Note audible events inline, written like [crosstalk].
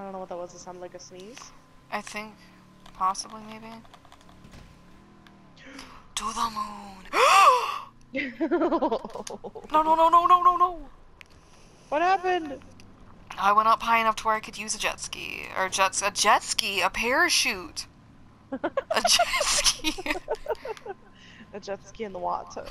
I don't know what that was. It sounded like a sneeze. I think, possibly, maybe. To the moon. [gasps] [laughs] no, no, no, no, no, no, no. What happened? I went up high enough to where I could use a jet ski, or jets, a jet ski, a parachute, [laughs] a jet ski. a jet ski in the water.